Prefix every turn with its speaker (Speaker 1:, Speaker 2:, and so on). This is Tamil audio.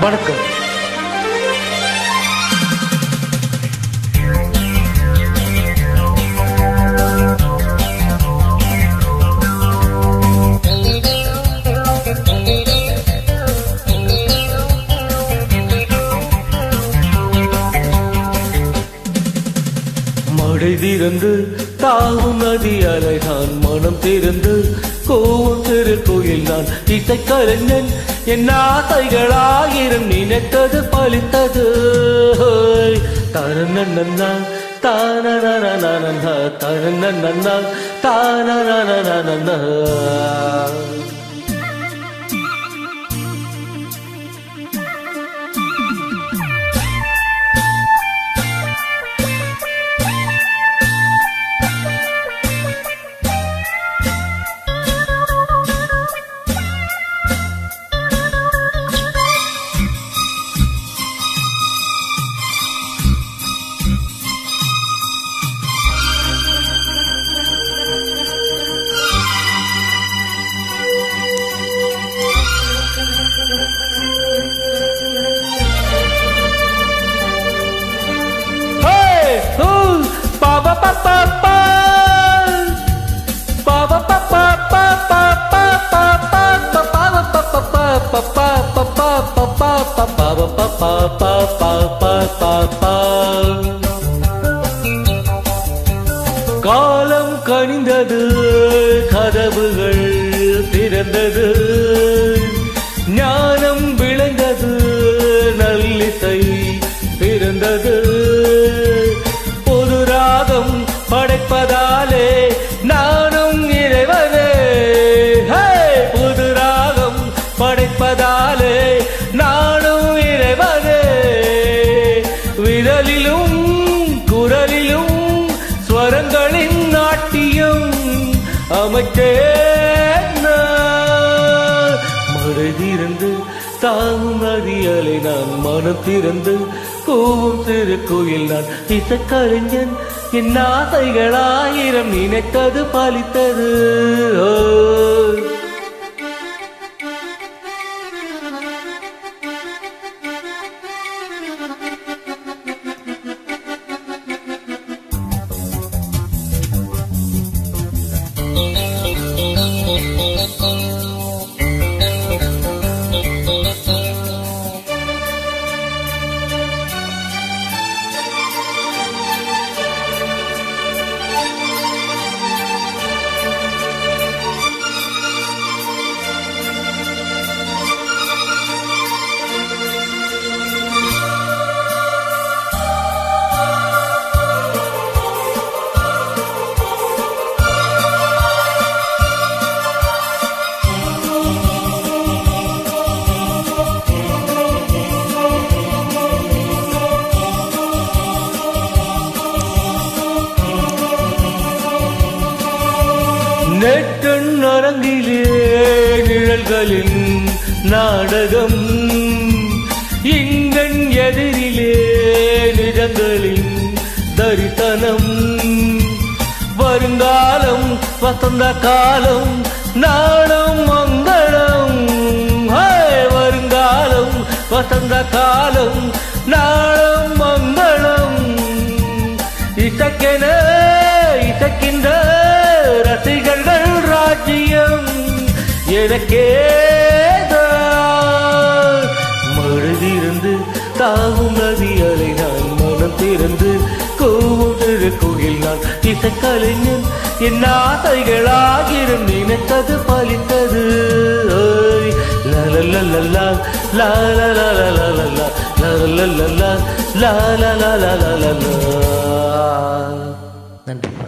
Speaker 1: வணக்கம். மழை திறந்து தாவும் நதி அலைகான் மனம் திறந்து. கோவும் திருக்கோயில் நான் இசைக்கலைஞன் என் ஆசைகளாயிரம் நினைத்தது பலித்தது தரநன்னா தானநனா தரநன்னா தானநனா pa pa pa pa pa pa காலம் கணிந்தது கதவுகள் திறந்தது ஞானம் விளைந்தது நல்லிசை பிறந்தது. பொது ராகம் படைப்பதால் அமைச்சேன் நான். மழை திறந்து தாவும் நதியலை நான் மனம் திறந்து கூவும் சிறு கோயில் நான் இசக்கறிஞன் என் ஆசைகளாயிரம் நினைத்தது பலித்தது ஓ நெட்டன் அரங்கிலே நிழல்களின் நாடகம். இங்கன் எதிரிலே நிஜங்களின் தரிசனம். வருங்காலம் வசந்த காலம் நாளும் மங்களம். வருங்காலம் வசந்த காலம் நாளும் எனக்கேதோ மழுதிருந்து தாவும் நதியலை நான் மனம் திறந்து கோவும் திருக்குகில் நான் இசைக்கலைஞன் என் ஆசைகளாகிரும் நினைத்தது பலித்தது நன்றி